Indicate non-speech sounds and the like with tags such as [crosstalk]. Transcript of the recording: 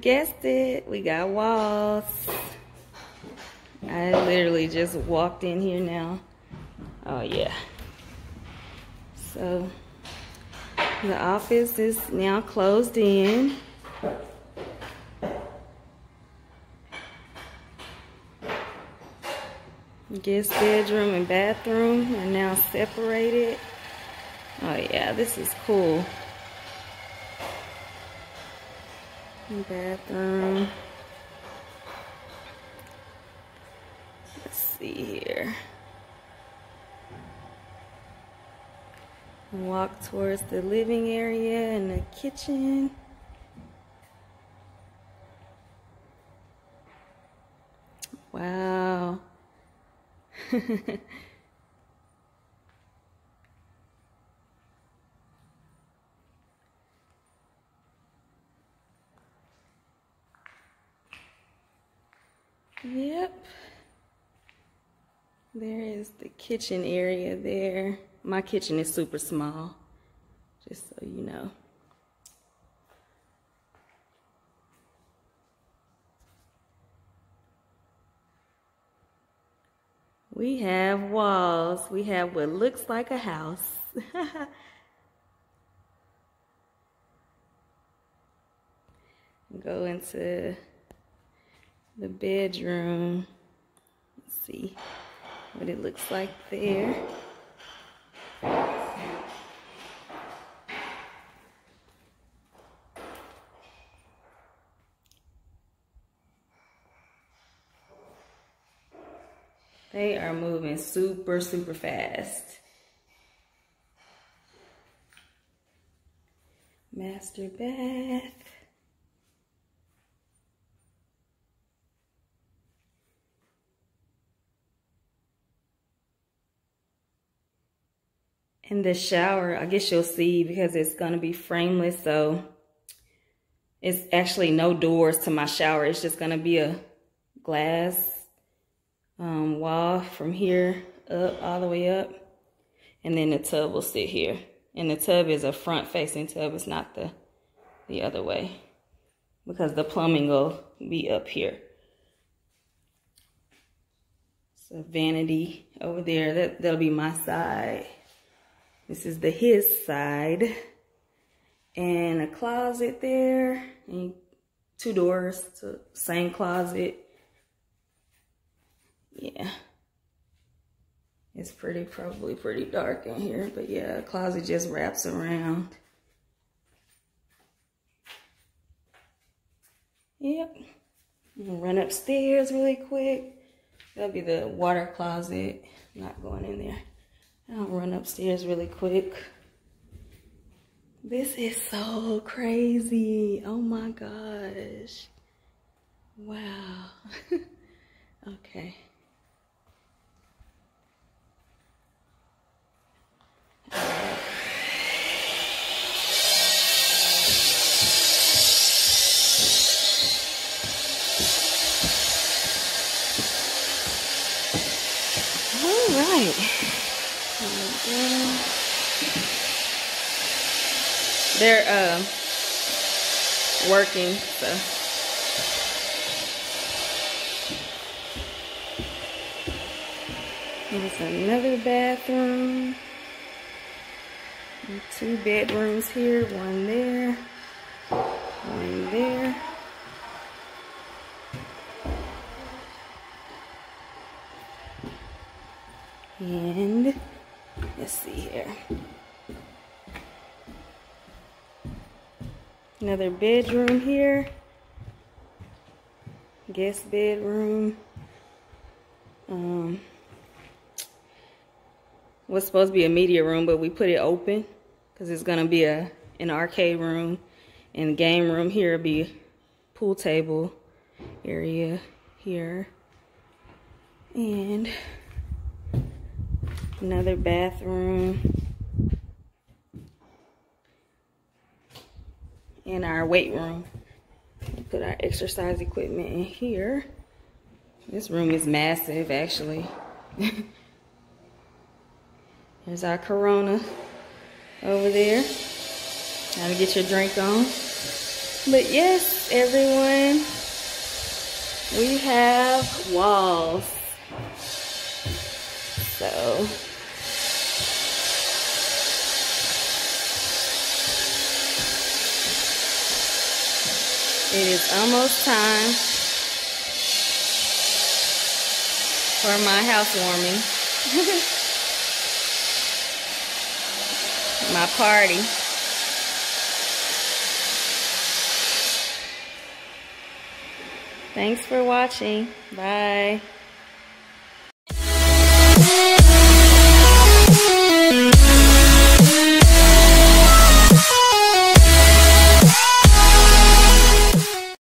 guessed it, we got walls. I literally just walked in here now. Oh yeah. So the office is now closed in. Guest bedroom and bathroom are now separated. Oh yeah, this is cool. Bathroom. Let's see here. Walk towards the living area and the kitchen. Wow. [laughs] yep. There is the kitchen area there. My kitchen is super small, just so you know. We have walls. We have what looks like a house. [laughs] Go into the bedroom. Let's see what it looks like there. They are moving super, super fast. Master bath. In the shower, I guess you'll see because it's going to be frameless. So it's actually no doors to my shower. It's just going to be a glass um, wall from here up all the way up. And then the tub will sit here. And the tub is a front facing tub. It's not the, the other way because the plumbing will be up here. So vanity over there, that, that'll be my side. This is the his side. And a closet there. And two doors to same closet. Yeah. It's pretty, probably pretty dark in here. But yeah, closet just wraps around. Yep. run upstairs really quick. That'll be the water closet. not going in there. I'll run upstairs really quick. This is so crazy. Oh my gosh. Wow. [laughs] okay. All right. They're uh, working, so. Here's another bathroom. Two bedrooms here, one there, one there. And let's see here. Another bedroom here. Guest bedroom. Um, was supposed to be a media room, but we put it open because it's gonna be a an arcade room, and game room here will be pool table area here, and another bathroom. And our weight room. put our exercise equipment in here. This room is massive, actually. [laughs] There's our Corona over there. How to get your drink on. But yes, everyone, we have walls. So it is almost time for my housewarming. [laughs] my party. Thanks for watching. Bye.